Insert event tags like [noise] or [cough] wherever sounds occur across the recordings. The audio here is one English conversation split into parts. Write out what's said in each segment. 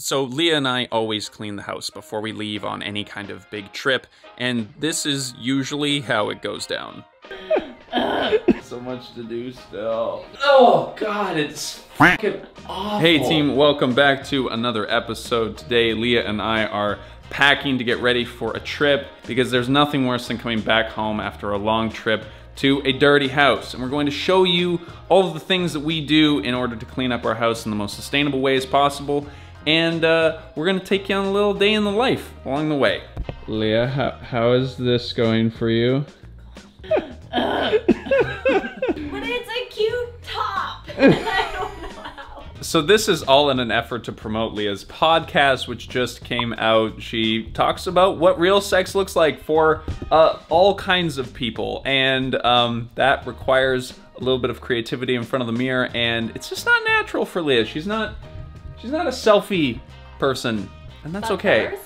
So Leah and I always clean the house before we leave on any kind of big trip, and this is usually how it goes down. so much to do still. Oh god, it's fucking awful. Hey team, welcome back to another episode. Today Leah and I are packing to get ready for a trip because there's nothing worse than coming back home after a long trip to a dirty house. And we're going to show you all of the things that we do in order to clean up our house in the most sustainable ways possible. And uh, we're gonna take you on a little day in the life along the way. Leah, how, how is this going for you? [laughs] but it's a cute top. [laughs] I don't know how. So this is all in an effort to promote Leah's podcast, which just came out. She talks about what real sex looks like for uh, all kinds of people, and um, that requires a little bit of creativity in front of the mirror, and it's just not natural for Leah. She's not, she's not a selfie person, and that's But okay.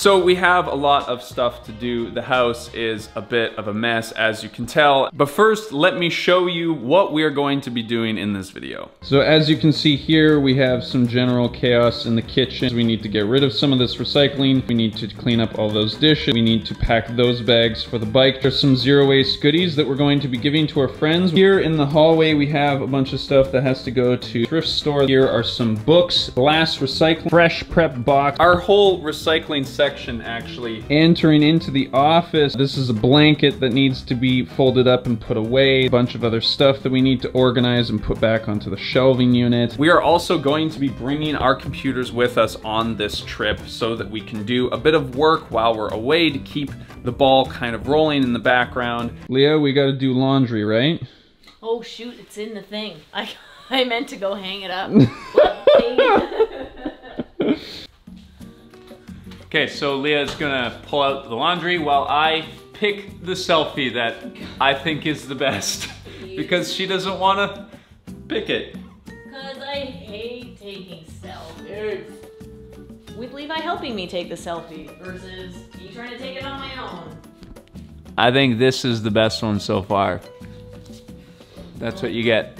So we have a lot of stuff to do. The house is a bit of a mess, as you can tell. But first, let me show you what we are going to be doing in this video. So as you can see here, we have some general chaos in the kitchen. We need to get rid of some of this recycling. We need to clean up all those dishes. We need to pack those bags for the bike. There's some zero waste goodies that we're going to be giving to our friends. Here in the hallway, we have a bunch of stuff that has to go to thrift store. Here are some books, glass recycling, fresh prep box, Our whole recycling section actually Entering into the office, this is a blanket that needs to be folded up and put away. A bunch of other stuff that we need to organize and put back onto the shelving unit. We are also going to be bringing our computers with us on this trip so that we can do a bit of work while we're away to keep the ball kind of rolling in the background. Leo, we gotta do laundry, right? Oh shoot, it's in the thing. I [laughs] I meant to go hang it up. [laughs] Okay, so Leah's gonna pull out the laundry while I pick the selfie that I think is the best [laughs] because she doesn't wanna pick it. Cause I hate taking selfies. With Levi helping me take the selfie versus me trying to take it on my own. I think this is the best one so far. That's what you get.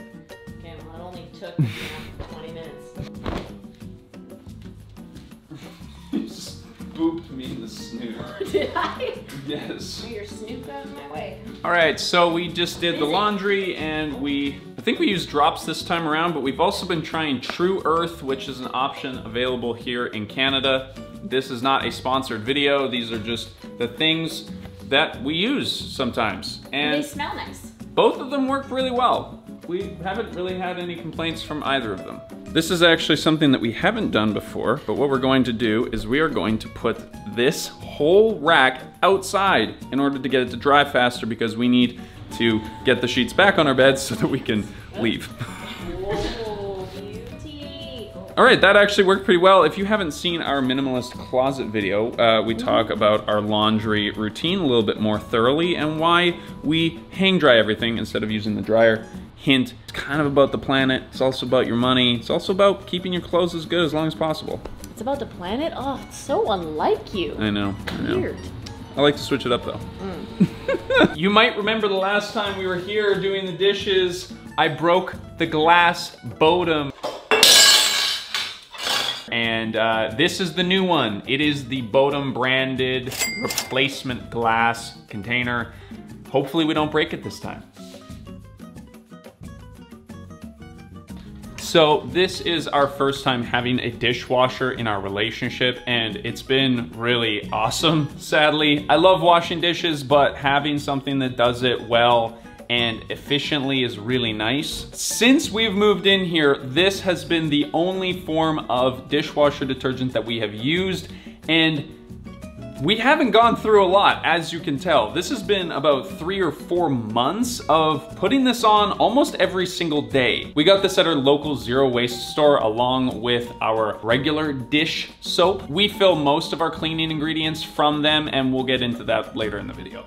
Yes. [laughs] Move your snoop out of my way. All right, so we just did the laundry and we, I think we used Dropps this time around, but we've also been trying Tru Earth, which is an option available here in Canada. This is not a sponsored video. These are just the things that we use sometimes. And they smell nice. both of them work really well. We haven't really had any complaints from either of them. This is actually something that we haven't done before, but what we're going to do is we are going to put this whole rack outside in order to get it to dry faster because we need to get the sheets back on our beds [laughs] so that we can leave. All right, that actually worked pretty well. If you haven't seen our minimalist closet video, uh, we talk about our laundry routine a little bit more thoroughly and why we hang dry everything instead of using the dryer. Hint, it's kind of about the planet. It's also about your money. It's also about keeping your clothes as good as long as possible. It's about the planet? Oh, it's so unlike you. I know, I know. Weird. I like to switch it up though. [laughs] you might remember the last time we were here doing the dishes, I broke the glass Bodum. And uh, this is the new one. It is the Bodum branded replacement glass container. Hopefully we don't break it this time. So this is our first time having a dishwasher in our relationship and it's been really awesome, sadly. I love washing dishes, but having something that does it well and efficiently is really nice. Since we've moved in here, this has been the only form of dishwasher detergent that we have used and we haven't gone through a lot, as you can tell. This has been about three or four months of putting this on almost every single day. We got this at our local zero waste store along with our regular dish soap. We fill most of our cleaning ingredients from them and we'll get into that later in the video.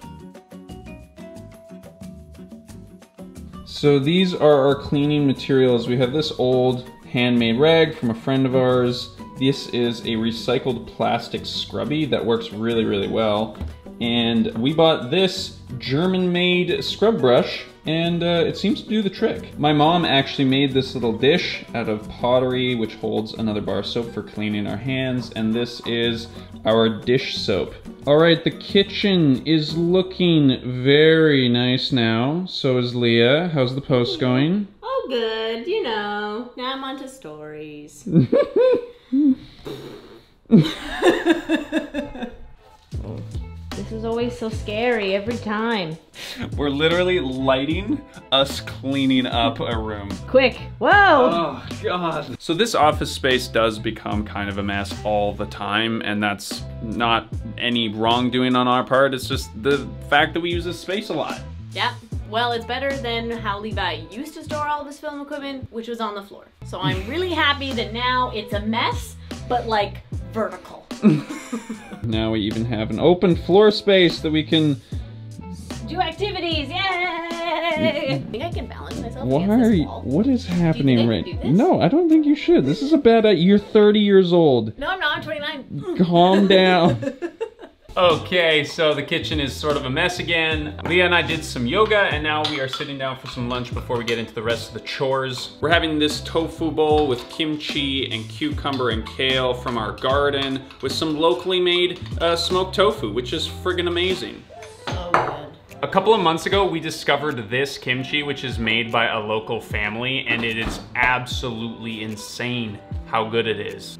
So these are our cleaning materials. We have this old handmade rag from a friend of ours. This is a recycled plastic scrubby that works really, really well. And we bought this German-made scrub brush and uh, it seems to do the trick. My mom actually made this little dish out of pottery, which holds another bar of soap for cleaning our hands, and this is our dish soap. All right, the kitchen is looking very nice now. So is Leah. How's the post going? Oh, good. You know, now I'm onto stories. [laughs] Hmm. [laughs] this is always so scary every time. We're literally lighting us cleaning up a room. Quick. Whoa. Oh god. So this office space does become kind of a mess all the time and that's not any wrongdoing on our part. It's just the fact that we use this space a lot. Yeah. Well, it's better than how Levi used to store all of his film equipment, which was on the floor. So I'm [laughs] really happy that now it's a mess, but like vertical. [laughs] Now we even have an open floor space that we can. Do activities, yay! I think I can balance myself Why against are this you? wall. What is happening right? can do this? No, I don't think you should. This is a bad. idea. You're 30 years old. No, I'm not. I'm 29. Calm down. [laughs] Okay, so the kitchen is sort of a mess again. Leah and I did some yoga and now we are sitting down for some lunch before we get into the rest of the chores. We're having this tofu bowl with kimchi and cucumber and kale from our garden with some locally made uh, smoked tofu, which is friggin' amazing. Oh, good. A couple of months ago, we discovered this kimchi, which is made by a local family, and it is absolutely insane how good it is.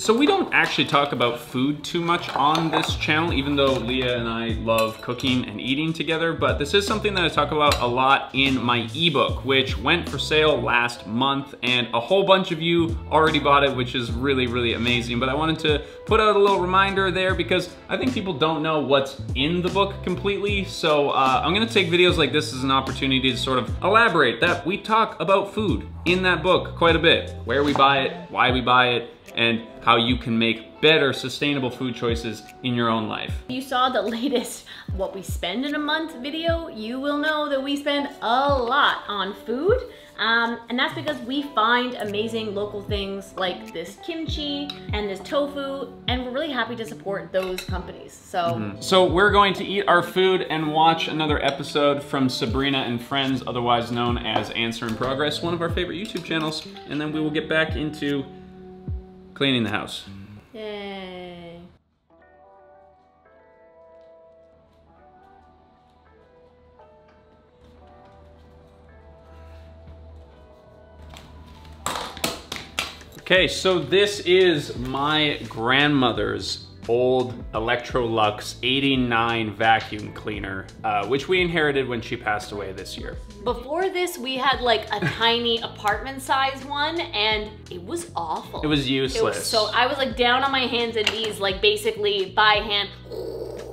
So we don't actually talk about food too much on this channel, even though Leah and I love cooking and eating together, but this is something that I talk about a lot in my ebook, which went for sale last month, and a whole bunch of you already bought it, which is really, really amazing. But I wanted to put out a little reminder there because I think people don't know what's in the book completely. So uh, I'm gonna take videos like this as an opportunity to sort of elaborate that we talk about food in that book quite a bit. Where we buy it, why we buy it, and how you can make better sustainable food choices in your own life. If you saw the [laughs] latest what we spend in a month video, you will know that we spend a lot on food. Um, and that's because we find amazing local things like this kimchi and this tofu, and we're really happy to support those companies. So So we're going to eat our food and watch another episode from Sabrina and Friends, otherwise known as Answer in Progress, one of our favorite YouTube channels, and then we will get back into cleaning the house. Yay. Okay, so this is my grandmother's old Electrolux 89 vacuum cleaner, uh, which we inherited when she passed away this year. Before this, we had like a tiny apartment sized one, and it was awful. It was It useless. was so I was like down on my hands and knees, like basically by hand.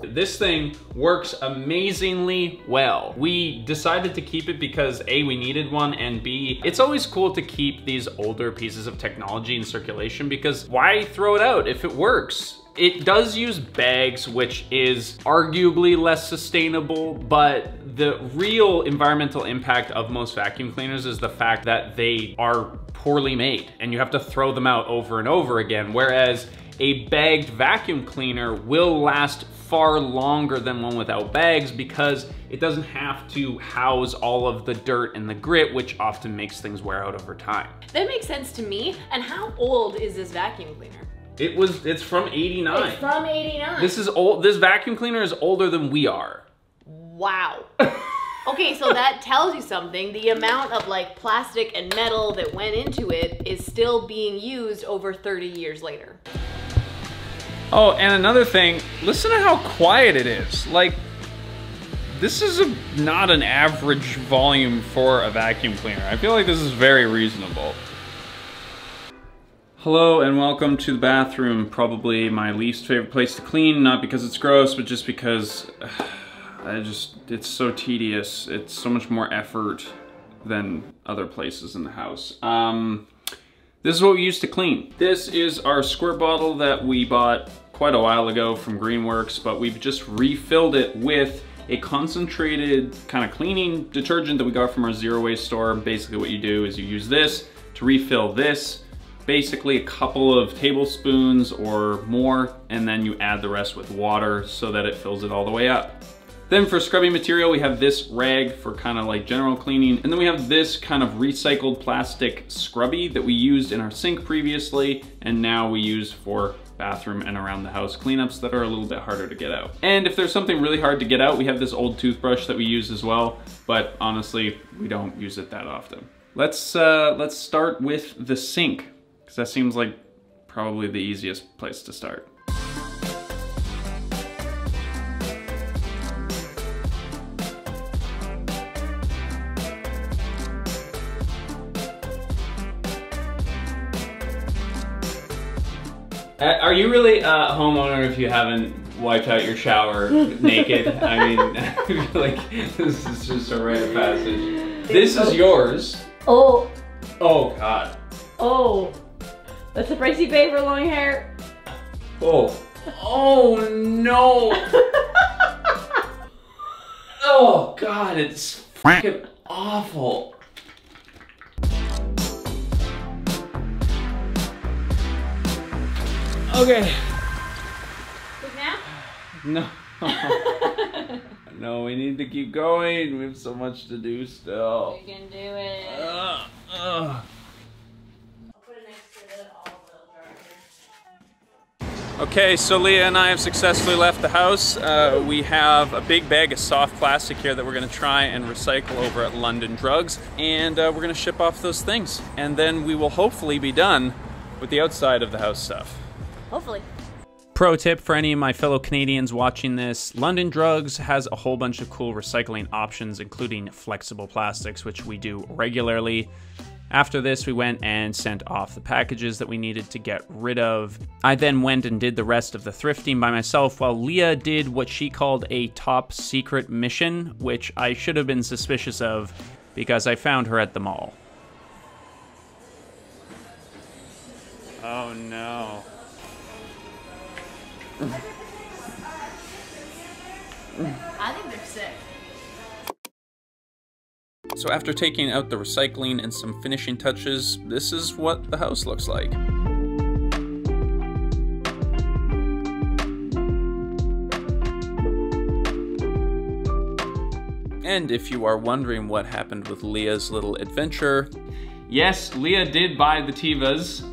This thing works amazingly well. We decided to keep it because A, we needed one, and B, it's always cool to keep these older pieces of technology in circulation because why throw it out if it works? It does use bags, which is arguably less sustainable, but the real environmental impact of most vacuum cleaners is the fact that they are poorly made and you have to throw them out over and over again. Whereas a bagged vacuum cleaner will last far longer than one without bags because it doesn't have to house all of the dirt and the grit, which often makes things wear out over time. That makes sense to me. And how old is this vacuum cleaner? It was, it's from 89. It's from 89. This is old, this vacuum cleaner is older than we are. Wow. [laughs] okay, so that tells you something. The amount of like plastic and metal that went into it is still being used over 30 years later. Oh, and another thing, listen to how quiet it is. Like, this is a, not an average volume for a vacuum cleaner. I feel like this is very reasonable. Hello and welcome to the bathroom, probably my least favorite place to clean, not because it's gross, but just because [sighs] I just, it's so tedious. It's so much more effort than other places in the house. Um, this is what we used to clean. This is our squirt bottle that we bought quite a while ago from Greenworks, but we've just refilled it with a concentrated kind of cleaning detergent that we got from our zero waste store. Basically what you do is you use this to refill this, basically a couple of tablespoons or more, and then you add the rest with water so that it fills it all the way up. Then for scrubbing material, we have this rag for kind of like general cleaning. And then we have this kind of recycled plastic scrubby that we used in our sink previously. And now we use for bathroom and around the house cleanups that are a little bit harder to get out. And if there's something really hard to get out, we have this old toothbrush that we use as well. But honestly, we don't use it that often. Let's, uh, let's start with the sink because that seems like probably the easiest place to start. Uh, are you really a homeowner if you haven't wiped out your shower [laughs] naked? I mean, I [laughs] feel like this is just a rite of passage. This is yours. Oh, Oh God. oh. That's the price you pay for long hair. Oh. Oh no. [laughs] Oh God, it's freaking awful. Okay. Quick nap? No. [laughs] no, we need to keep going. We have so much to do still. You can do it. Ugh, ugh. I'll put it next to the olive oil jar. Okay, so Leah and I have successfully left the house. Uh, we have a big bag of soft plastic here that we're gonna try and recycle over at London Drugs, and uh, we're gonna ship off those things. And then we will hopefully be done with the outside of the house stuff. Hopefully. Pro tip for any of my fellow Canadians watching this London Drugs has a whole bunch of cool recycling options, including flexible plastics, which we do regularly. After this, we went and sent off the packages that we needed to get rid of. I then went and did the rest of the thrifting by myself, while Leah did what she called a top secret mission, which I should have been suspicious of because I found her at the mall. Oh no. I think they're sick. So after taking out the recycling and some finishing touches, this is what the house looks like. And if you are wondering what happened with Leah's little adventure, yes, Leah did buy the Tevas.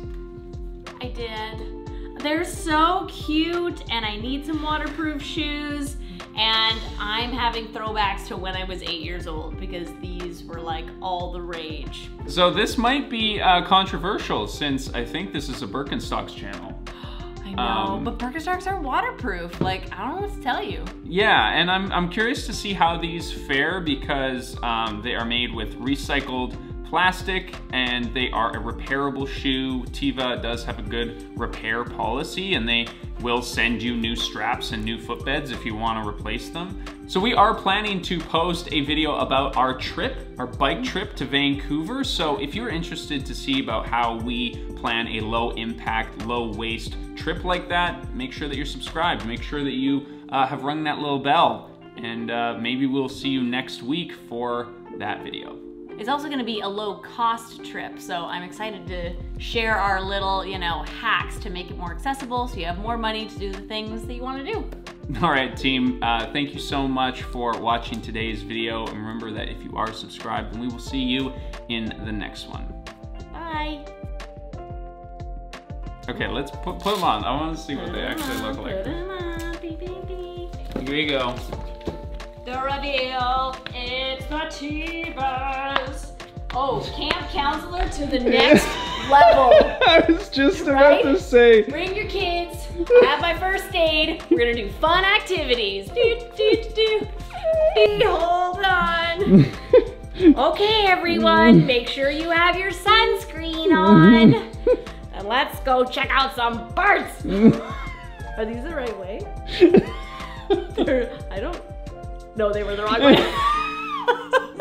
I did. They're so cute, and I need some waterproof shoes. And I'm having throwbacks to when I was eight years old because these were like all the rage. So this might be uh, controversial since I think this is a Birkenstocks channel. [gasps] I know, Um, but Birkenstocks are waterproof. Like, I don't know what to tell you. Yeah, and I'm, I'm curious to see how these fare because um, they are made with recycled plastic and they are a repairable shoe. Teva does have a good repair policy and they will send you new straps and new footbeds if you want to replace them. So we are planning to post a video about our trip, our bike trip to Vancouver. So if you're interested to see about how we plan a low impact, low waste trip like that, make sure that you're subscribed. Make sure that you uh, have rung that little bell and uh, maybe we'll see you next week for that video. It's also gonna be a low cost trip, so I'm excited to share our little, you know, hacks to make it more accessible so you have more money to do the things that you wanna do. [laughs] All right, team, uh, thank you so much for watching today's video. And remember that if you are subscribed, then we will see you in the next one. Bye. Okay, let's put, put them on. I want to see what they actually look like. Put 'em on, beep, beep, beep. Here you go. The reveal, it's the T-Buzz. Oh, camp counselor to the next [laughs] level. I was just about Right? to say. Bring your kids, have my first aid. We're gonna do fun activities. Do, do, do, do. Hold on. [laughs] Okay, everyone, make sure you have your sunscreen on. And let's go check out some birds. [laughs] Are these the right way? I don't. No, they were the wrong way. [laughs]